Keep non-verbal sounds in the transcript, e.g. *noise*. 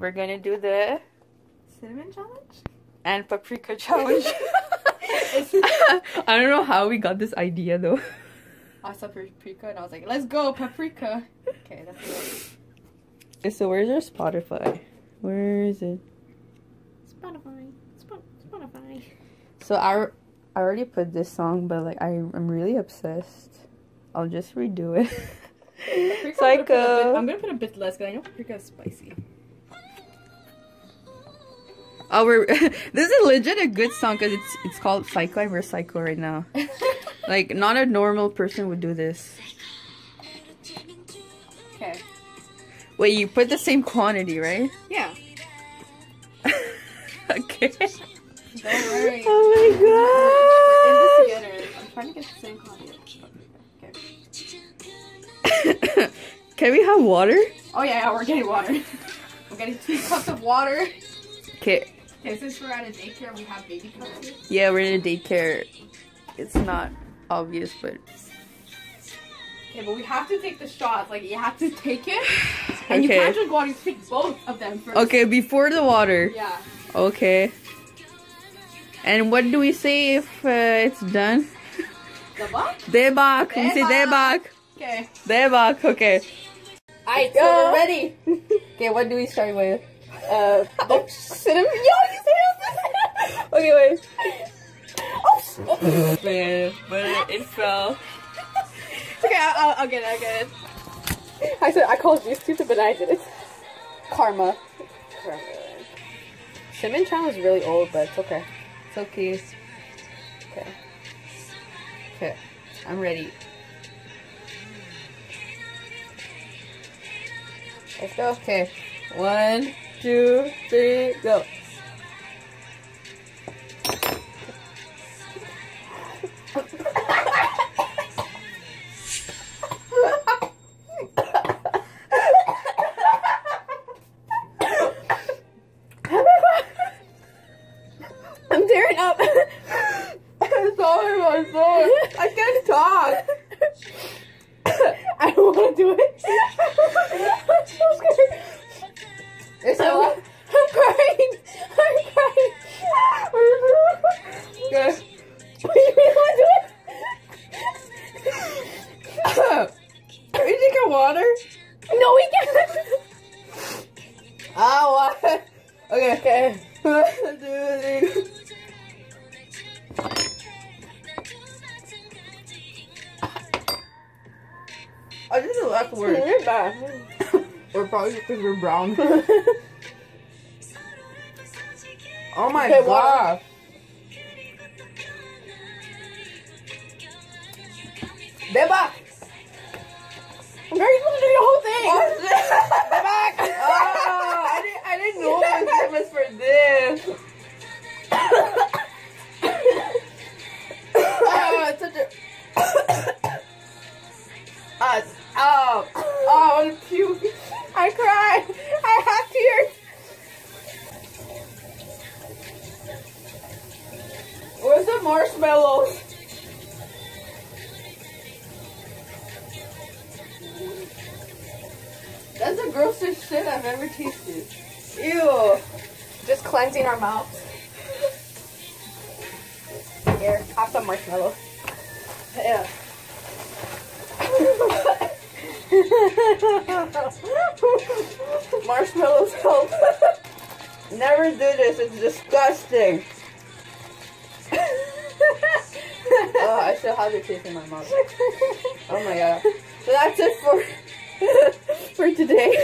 we're gonna do the Cinnamon challenge? and paprika challenge. *laughs* *laughs* I don't know how we got this idea though. I saw paprika and I was like, let's go, paprika. Okay, that's it. Okay, so where's our Spotify? Where is it? Spotify. Spot- Spotify. So I, I already put this song, but like I, I'm really obsessed. I'll just redo it. Paprika, I'm gonna bit- Psycho. I'm gonna put a bit less because I know paprika is spicy. Oh, we're *laughs* this is legit a good song because it's it's called Psycho and we're Psycho right now. *laughs* Like not a normal person would do this. okay. Wait, you put the same quantity, right? Yeah. *laughs* okay. Don't worry. Oh We're my in this together. I'm trying to get the same quantity. Okay. god. Can we have water? Oh yeah, yeah, we're getting water. I'm getting two cups of water. Okay. Okay, since we're at a daycare, we have baby cups here. Yeah, we're in a daycare. It's not obvious, but Okay, but we have to take the shots. Like you have to take it, and you can't just go out and take both of them first. okay. Before the water. Yeah. Okay. And what do we say if uh, it's done? The what? Debak. We say Debak. debak. Okay. Debak. Okay. Alright, so we're ready. *laughs* Okay. What do we start with? Uh, the cinnamon. Yo, you said Okay, wait. Oh, Man, but it, fell. okay, I'll, I'll get it. I'll get it. I said I called you stupid, but I did it. Karma. Karma. Cinnamon challenge is really old, but it's okay. It's okay. Okay. Okay. I'm ready. Let's go. Okay. One, two, three, go. I'm tearing up. I'm sorry, my soul. I can't talk. I don't want to do it. No, we can't. *laughs* Ah, what? Okay. Okay. *laughs* One, two, three. I did the last word. You're bad. *laughs* Or probably because we're brown. oh my Okay, god. Beba! I'm very supposed to do the whole thing. Shit. back. Oh, I didn't, I didn't know it was famous for this. oh, it's such a... Ah, it's- oh, oh, I want to puke. I cried. I have tears. Where's the marshmallows? That's the grossest shit I've ever tasted. Ew. Just cleansing our mouths. Here, have some marshmallow. Yeah. *laughs* Marshmallows help. *laughs* Never do this. It's disgusting. *laughs* oh, I still have the taste in my mouth. Oh my god. So that's it for for today.